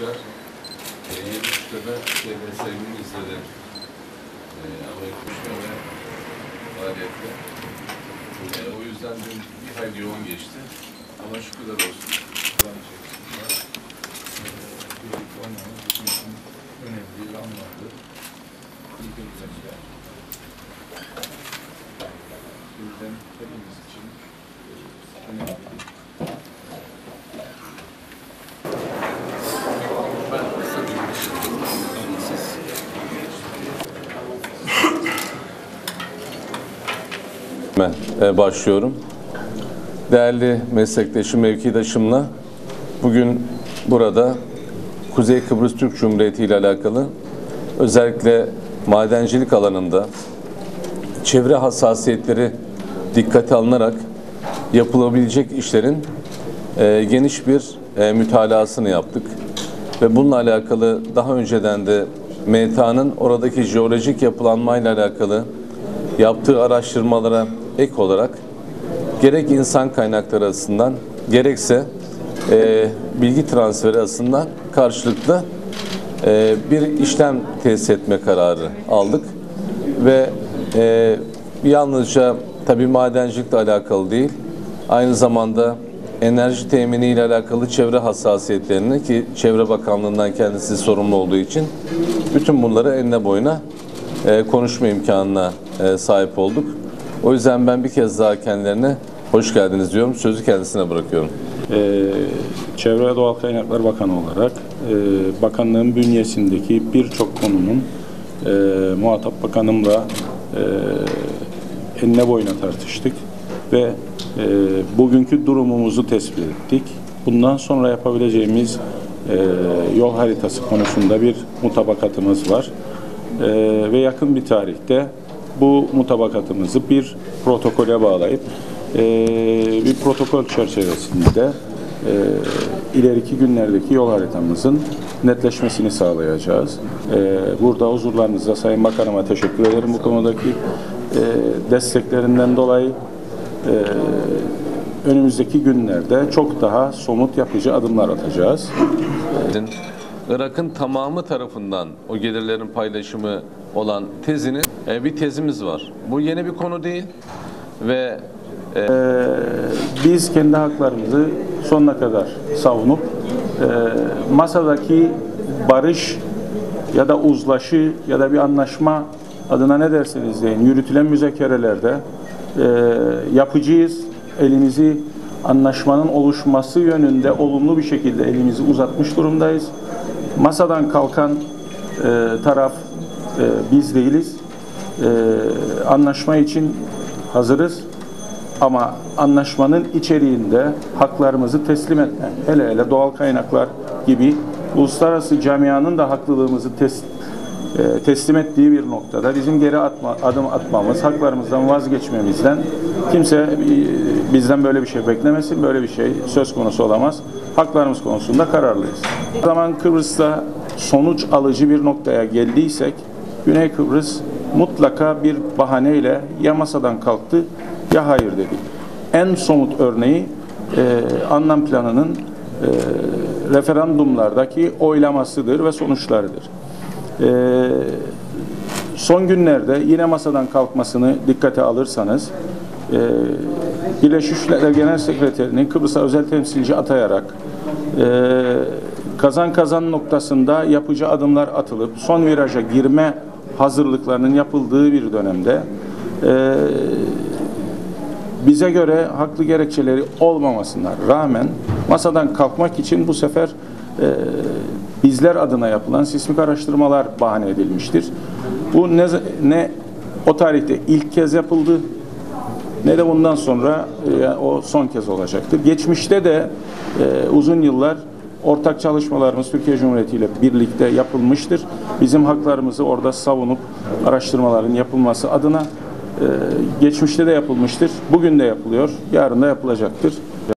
rüzgar. E, Yedikuş'ta da çevre sevgili izledi. E, ama yetmişte ve faaliyette. E, o yüzden dün bir hayli yoğun geçti. Ama şükürler olsun. Kur'an içerisinde. Birlikte olmamız bizim için önemli bir anlamdı. İlgimizde. Bu yüzden hepimiz için önemli. Ben Ben e, başlıyorum. Değerli meslektaşım, mevkidaşımla bugün burada Kuzey Kıbrıs Türk Cumhuriyeti ile alakalı özellikle madencilik alanında çevre hassasiyetleri dikkate alınarak yapılabilecek işlerin e, geniş bir e, mütalasını yaptık. Ve bununla alakalı daha önceden de MTA'nın oradaki jeolojik yapılanmayla alakalı yaptığı araştırmalara ek olarak gerek insan kaynakları açısından gerekse e, bilgi transferi açısından karşılıklı e, bir işlem tesis etme kararı aldık ve e, yalnızca tabi madencilikle alakalı değil aynı zamanda enerji temini ile alakalı çevre hassasiyetlerini ki Çevre Bakanlığı'ndan kendisi sorumlu olduğu için bütün bunları enine boyuna e, konuşma imkanına e, sahip olduk. O yüzden ben bir kez daha kendilerine hoş geldiniz diyorum. Sözü kendisine bırakıyorum. Ee, Çevre ve Doğal Kaynaklar Bakanı olarak e, bakanlığın bünyesindeki birçok konunun e, muhatap bakanımla e, enine boyuna tartıştık ve e, bugünkü durumumuzu tespit ettik. Bundan sonra yapabileceğimiz e, yol haritası konusunda bir mutabakatımız var. E, ve yakın bir tarihte bu mutabakatımızı bir protokole bağlayıp e, bir protokol çerçevesinde e, ileriki günlerdeki yol haritamızın netleşmesini sağlayacağız. E, burada huzurlarınızda Sayın Bakanıma teşekkür ederim bu konudaki e, desteklerinden dolayı. E, önümüzdeki günlerde çok daha somut yapıcı adımlar atacağız. Irak'ın tamamı tarafından o gelirlerin paylaşımı olan tezini e, bir tezimiz var. Bu yeni bir konu değil ve Ee, biz kendi haklarımızı sonuna kadar savunup e, masadaki barış ya da uzlaşı ya da bir anlaşma adına ne derseniz deyin yürütülen müzakerelerde e, yapıcıyız. Elimizi anlaşmanın oluşması yönünde olumlu bir şekilde elimizi uzatmış durumdayız. Masadan kalkan e, taraf e, biz değiliz. E, anlaşma için hazırız. Ama anlaşmanın içeriğinde haklarımızı teslim etme, hele hele doğal kaynaklar gibi uluslararası camianın da haklılığımızı tes, e, teslim ettiği bir noktada bizim geri atma, adım atmamız, haklarımızdan vazgeçmemizden kimse e, bizden böyle bir şey beklemesin, böyle bir şey söz konusu olamaz. Haklarımız konusunda kararlıyız. O zaman Kıbrıs'ta sonuç alıcı bir noktaya geldiysek Güney Kıbrıs mutlaka bir bahaneyle ya masadan kalktı ya hayır dedi. En somut örneği e, anlam planının e, referandumlardaki oylamasıdır ve sonuçlarıdır. E, son günlerde yine masadan kalkmasını dikkate alırsanız e, Birleşmiş Milletler Genel Sekreterini Kıbrıs'a özel temsilci atayarak e, kazan kazan noktasında yapıcı adımlar atılıp son viraja girme hazırlıklarının yapıldığı bir dönemde e, bize göre haklı gerekçeleri olmamasına rağmen masadan kalkmak için bu sefer e, bizler adına yapılan sismik araştırmalar bahane edilmiştir. Bu ne, ne o tarihte ilk kez yapıldı ne de bundan sonra e, o son kez olacaktır. Geçmişte de e, uzun yıllar ortak çalışmalarımız Türkiye Cumhuriyeti ile birlikte yapılmıştır. Bizim haklarımızı orada savunup araştırmaların yapılması adına e, geçmişte de yapılmıştır. Bugün de yapılıyor, yarın da yapılacaktır.